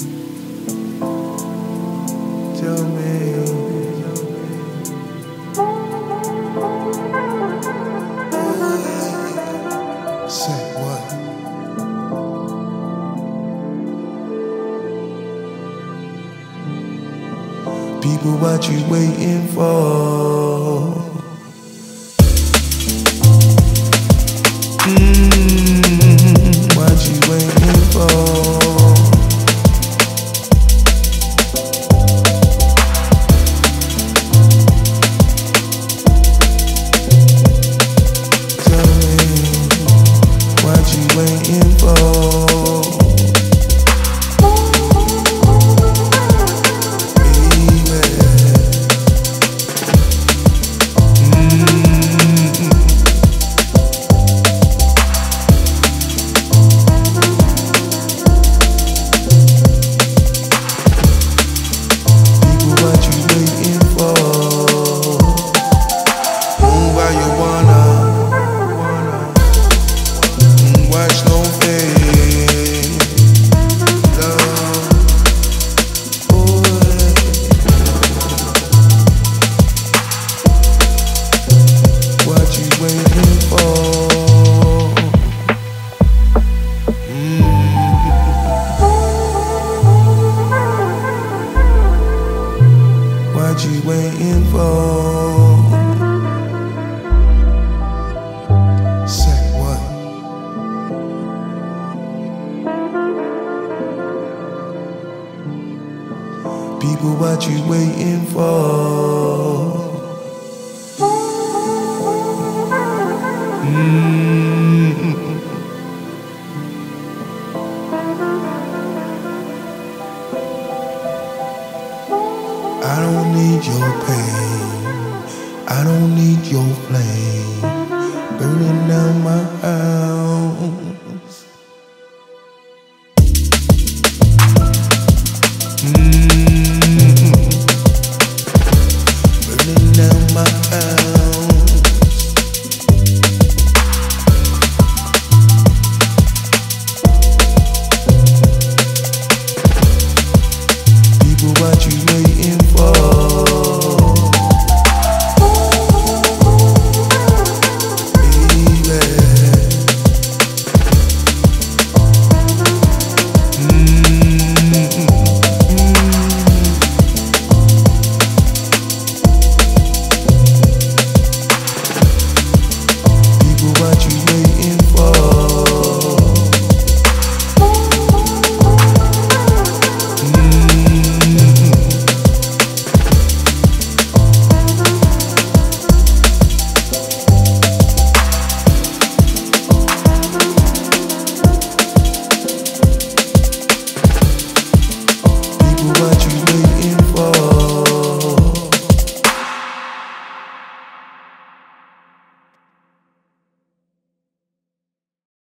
tell People, what you waiting for? What you waiting for? Say what? People, what you waiting for? I don't need your pain. I don't need your flame burning down my house. Mm.